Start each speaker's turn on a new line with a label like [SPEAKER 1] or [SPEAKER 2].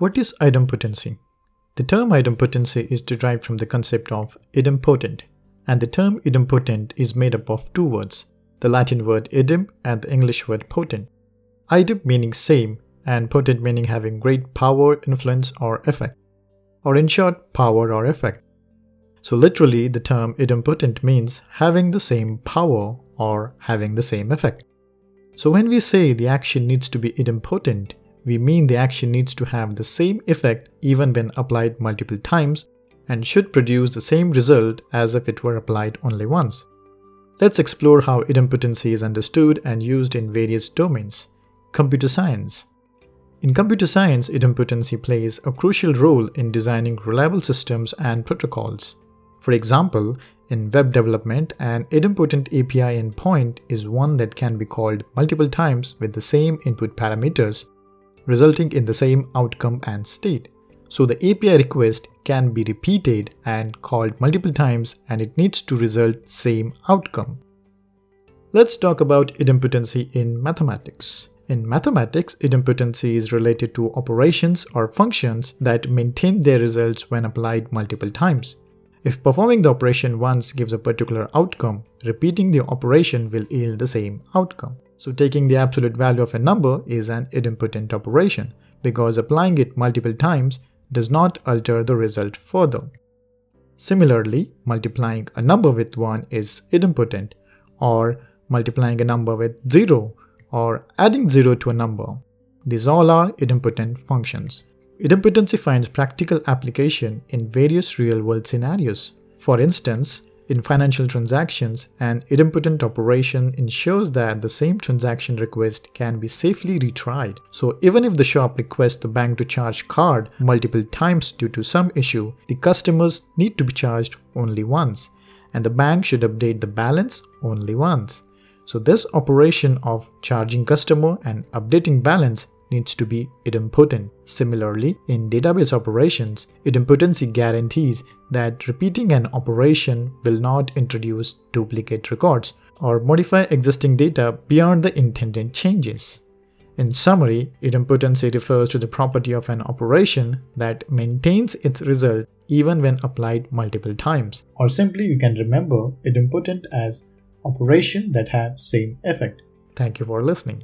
[SPEAKER 1] What is idempotency? The term idempotency is derived from the concept of idempotent, and the term idempotent is made up of two words, the Latin word idem and the English word potent. Idem meaning same and potent meaning having great power, influence or effect, or in short, power or effect. So literally the term idempotent means having the same power or having the same effect. So when we say the action needs to be idempotent, we mean the action needs to have the same effect even when applied multiple times and should produce the same result as if it were applied only once. Let's explore how idempotency is understood and used in various domains. Computer science. In computer science, idempotency plays a crucial role in designing reliable systems and protocols. For example, in web development, an idempotent API endpoint is one that can be called multiple times with the same input parameters resulting in the same outcome and state. So the API request can be repeated and called multiple times and it needs to result same outcome. Let's talk about idempotency in mathematics. In mathematics, idempotency is related to operations or functions that maintain their results when applied multiple times. If performing the operation once gives a particular outcome, repeating the operation will yield the same outcome. So taking the absolute value of a number is an idempotent operation because applying it multiple times does not alter the result further. Similarly, multiplying a number with 1 is idempotent or multiplying a number with 0 or adding 0 to a number. These all are idempotent functions. Idempotency finds practical application in various real-world scenarios. For instance, in financial transactions, an idempotent operation ensures that the same transaction request can be safely retried. So even if the shop requests the bank to charge card multiple times due to some issue, the customers need to be charged only once, and the bank should update the balance only once. So this operation of charging customer and updating balance needs to be idempotent. Similarly, in database operations, idempotency guarantees that repeating an operation will not introduce duplicate records or modify existing data beyond the intended changes. In summary, idempotency refers to the property of an operation that maintains its result even when applied multiple times. Or simply you can remember idempotent as operation that have same effect. Thank you for listening.